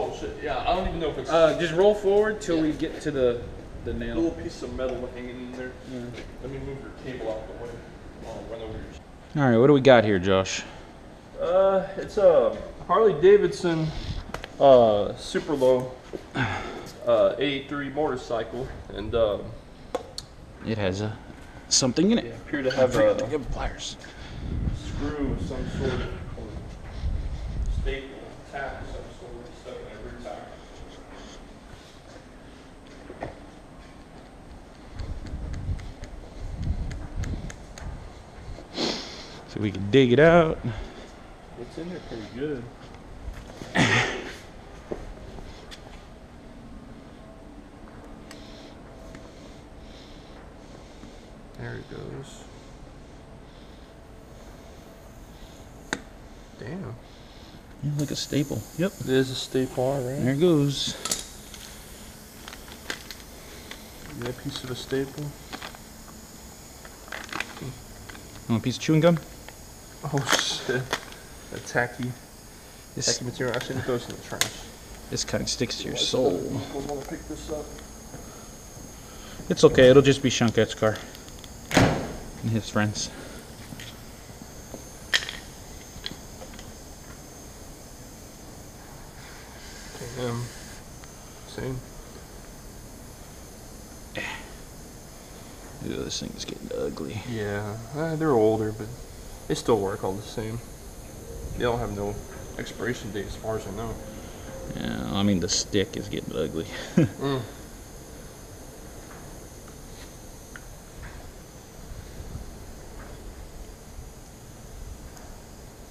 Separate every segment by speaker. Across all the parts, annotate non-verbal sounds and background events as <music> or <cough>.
Speaker 1: Oh shit! Yeah, I don't even know if it's
Speaker 2: Uh, just roll forward till we get to the the
Speaker 1: a
Speaker 2: nail.
Speaker 1: little piece of metal hanging in there. Let me move your cable out the way. I'll run over yours.
Speaker 2: All right, what do we got here, Josh?
Speaker 1: Uh, it's a Harley Davidson uh, super low uh, A3 motorcycle, and um,
Speaker 2: It has a something in it.
Speaker 1: appear to have a
Speaker 2: Give pliers.
Speaker 1: screw of some sort of staple tack of some sort stuck in that rear tire.
Speaker 2: So we can dig it out.
Speaker 1: It's in there pretty good. there it goes. Damn.
Speaker 2: Yeah, like a staple. Yep.
Speaker 1: It is a staple, all right.
Speaker 2: There it goes.
Speaker 1: Yeah, a piece of a staple.
Speaker 2: Want a piece of chewing gum?
Speaker 1: Oh shit. A tacky,
Speaker 2: This
Speaker 1: tacky material. Actually, it goes in the trash.
Speaker 2: this kind of sticks to your soul.
Speaker 1: People want to pick this up.
Speaker 2: It's okay. It'll just be Shunket's car and his friends.
Speaker 1: Damn. Same. <sighs>
Speaker 2: Ew, this thing is getting ugly.
Speaker 1: Yeah, uh, they're older, but they still work all the same. They don't have no expiration date as far as I know.
Speaker 2: Yeah, I mean the stick is getting ugly. <laughs>
Speaker 1: Mm.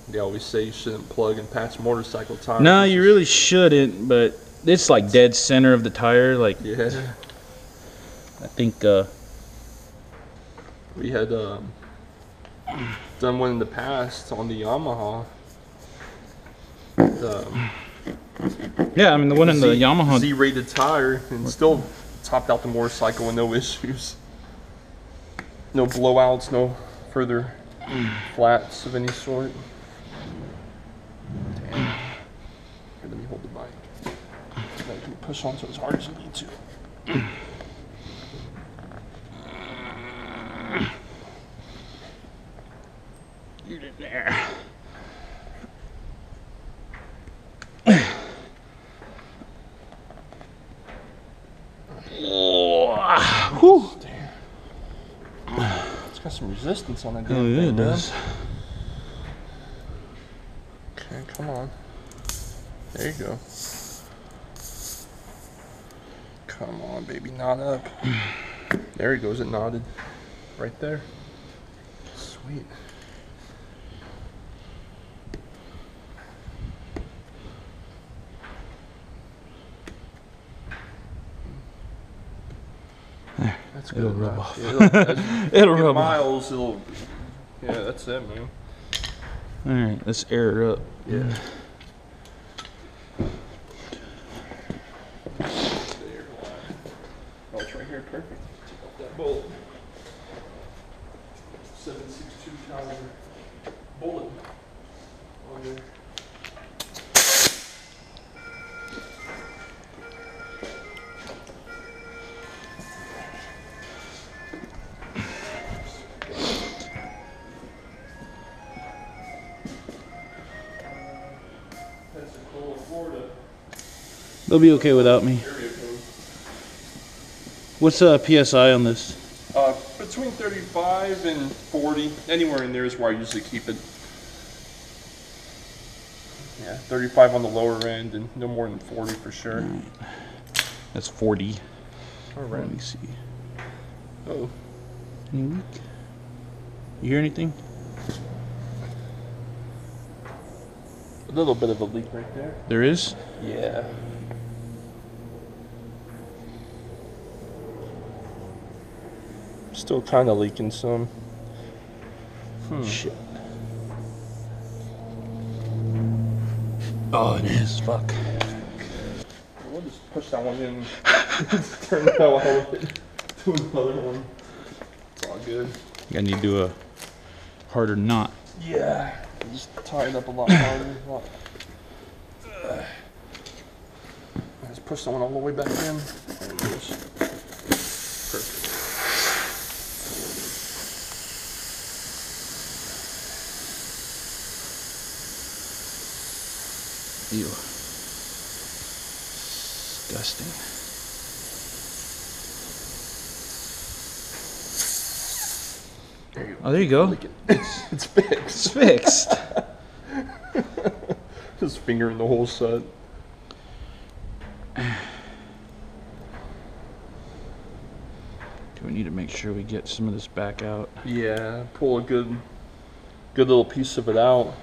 Speaker 1: They always say you shouldn't plug and patch motorcycle tires.
Speaker 2: no, you really shouldn't. But it's like dead center of the tire. Like
Speaker 1: Yeah.
Speaker 2: I think. uh
Speaker 1: We had um, done one in the past on the Yamaha. Um,
Speaker 2: Yeah, I mean the one in the
Speaker 1: Z-
Speaker 2: Yamaha.
Speaker 1: Z-rated tire and still topped out the motorcycle with no <laughs> issues. No blowouts, no further flats of any sort. Damn. Here, let me hold the bike. Gotta do- push onto it as hard as you need to.
Speaker 2: Get in there. Oh, whew.
Speaker 1: It's got some resistance on it.
Speaker 2: Oh, yeah, it does.
Speaker 1: Okay, come on. There you go. Come on, baby, knot up. <clears throat> There he goes, it knotted. Right there. Sweet. That's good
Speaker 2: It'll rub off.
Speaker 1: It'll, <laughs>
Speaker 2: It'll
Speaker 1: get
Speaker 2: rub off.
Speaker 1: miles, it'll. Yeah, that's it, man.
Speaker 2: All right, let's air her up.
Speaker 1: Yeah. Oh, it's right here, perfect. Take off that bullet. Seven six two caliber bullet on there.
Speaker 2: They'll be okay without me. What's uh, PSI on this?
Speaker 1: Uh, between 35 and 40, anywhere in there is where I usually keep it. Yeah, 35 on the lower end and no more than 40 for sure.
Speaker 2: That's 40.
Speaker 1: All
Speaker 2: Let me see.
Speaker 1: Oh,
Speaker 2: Any leak? You hear anything?
Speaker 1: Little bit of a leak right there.
Speaker 2: There is.
Speaker 1: Yeah. Still kind of leaking some. Hmm.
Speaker 2: Shit. Oh, it is. Fuck.
Speaker 1: We'll just push that one in. <laughs> Turn that one over to another one. It's all good.
Speaker 2: I need to do a harder knot.
Speaker 1: Yeah. Just tie it up a lot harder. Just push that one all the way back in. Perfect.
Speaker 2: Ew. Disgusting.
Speaker 1: There you go.
Speaker 2: Oh, there you go.
Speaker 1: Lick it. It's, it's fixed.
Speaker 2: It's fixed. <laughs>
Speaker 1: Just fingering the whole set.
Speaker 2: Do we need to make sure we get some of this back out?
Speaker 1: Yeah, pull a good, good little piece of it out.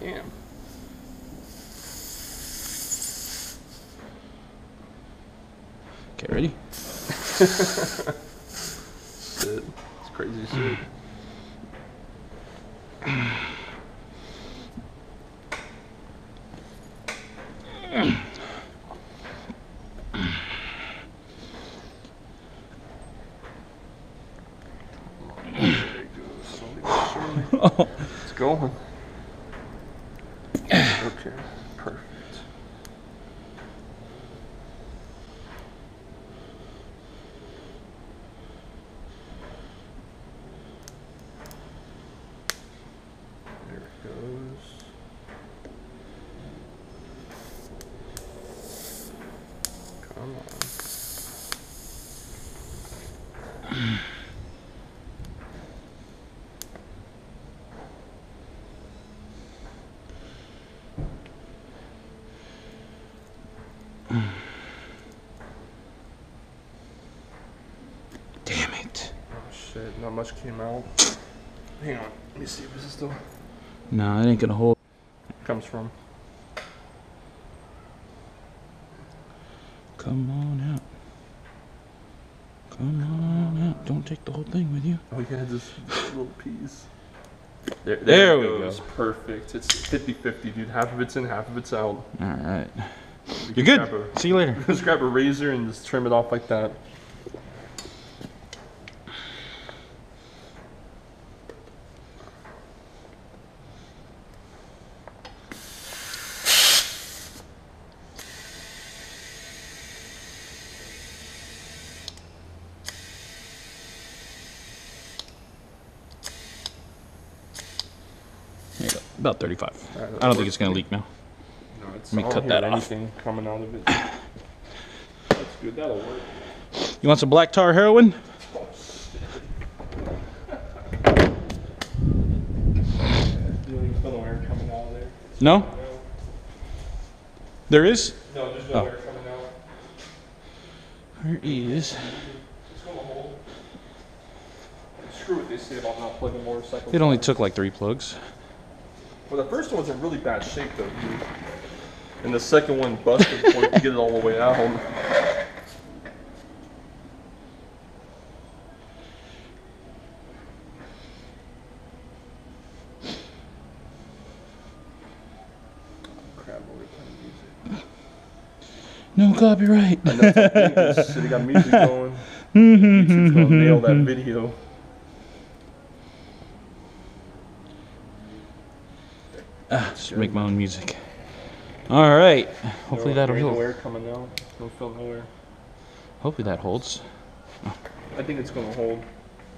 Speaker 1: Damn.
Speaker 2: Okay, ready?
Speaker 1: Shit. It's crazy shit. <laughs> There it goes. Slowly but surely. It's going. Okay, perfect. There it goes. Come on.
Speaker 2: Damn it.
Speaker 1: Not much came out. Hang on, let me see if this is still
Speaker 2: No, it ain't gonna hold.
Speaker 1: comes from.
Speaker 2: Come on out. Come on out. Don't take the whole thing with you.
Speaker 1: Oh yeah, just little piece. There,
Speaker 2: There
Speaker 1: it
Speaker 2: we
Speaker 1: goes.
Speaker 2: go.
Speaker 1: Perfect. It's 50-50, dude. Half of it's in, half of it's out.
Speaker 2: All right.
Speaker 1: We
Speaker 2: You're good.
Speaker 1: grab
Speaker 2: See you later. <laughs>
Speaker 1: Just grab a razor and just trim it off like that.
Speaker 2: About 35.
Speaker 1: Alright,
Speaker 2: I don't think it's gonna leak now.
Speaker 1: No, it's,
Speaker 2: Let me cut that off.
Speaker 1: anything coming out of it. That's good. That'll work.
Speaker 2: You want some black tar heroin?
Speaker 1: Shit. You don't even feel no air coming out of there.
Speaker 2: No?
Speaker 1: No,
Speaker 2: There is?
Speaker 1: no there's no
Speaker 2: Oh.
Speaker 1: air coming out.
Speaker 2: There is.
Speaker 1: It's gonna hold. Screw what they say about not plugging motorcycles.
Speaker 2: It only took like three plugs.
Speaker 1: Well, the first one's in really bad shape though, dude. And the second one busted before you could get it all the way out. Crap, what are we playing music?
Speaker 2: No copyright.
Speaker 1: I know, it's like, got music going. YouTube's gonna nail that video.
Speaker 2: Ah, just make my own music. All right. Hopefully
Speaker 1: No-
Speaker 2: that'll hold.
Speaker 1: no air coming. Don't feel no air.
Speaker 2: Hopefully that holds.
Speaker 1: I think it's gonna hold.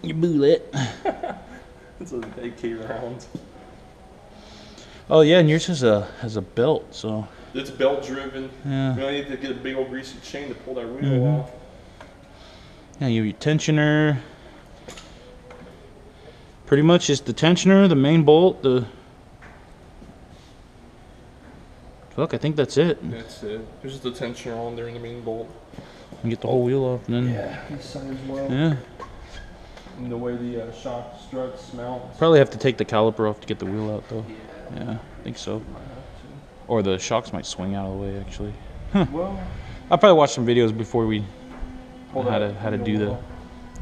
Speaker 2: You bullet. <laughs>
Speaker 1: It's an AK round.
Speaker 2: Oh yeah, and yours has a has a belt, so
Speaker 1: It's belt driven.
Speaker 2: yeah.
Speaker 1: We only need to get a big old greasy chain to pull that wheel
Speaker 2: Mhm.
Speaker 1: off.
Speaker 2: Yeah, you have your tensioner. Pretty much just the tensioner, the main bolt, the. Fuck, I think that's it.
Speaker 1: That's it. There's just the tensioner on there in the main bolt.
Speaker 2: And get the whole wheel off, and then
Speaker 1: Yeah, this side well.
Speaker 2: yeah.
Speaker 1: And the way the uh, shock struts mount.
Speaker 2: Probably have to take the caliper off to get the wheel out, though.
Speaker 1: Yeah,
Speaker 2: Yeah, I think so. Or the shocks might swing out of the way, actually.
Speaker 1: to. Well,
Speaker 2: I'll probably watch some videos before we.
Speaker 1: pull
Speaker 2: How to- how to do the-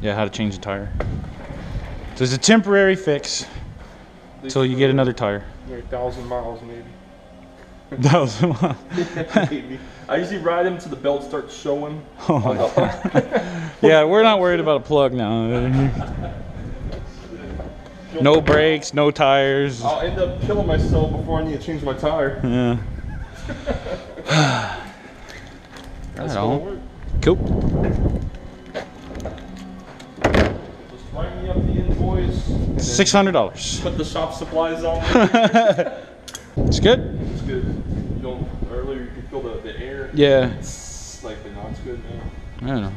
Speaker 2: Yeah, how to change the tire. So it's a temporary fix until you get another tire.
Speaker 1: Maybe a thousand miles, maybe. <laughs>
Speaker 2: That was <laughs>
Speaker 1: Maybe. I usually ride him to the belt starts showing.
Speaker 2: Oh my <laughs> yeah, we're not worried about a plug now. No brakes, no tires.
Speaker 1: I'll end up killing myself before I need to change my tire.
Speaker 2: Yeah. <sighs>
Speaker 1: That's
Speaker 2: all.
Speaker 1: work.
Speaker 2: Cool.
Speaker 1: Just write me up the invoice.
Speaker 2: Six hundred dollars.
Speaker 1: Put the shop supplies on.
Speaker 2: It's good.
Speaker 1: it's good. You don't, earlier you could feel the, the air.
Speaker 2: Yeah.
Speaker 1: It's like, but no, it's good now.
Speaker 2: I don't know.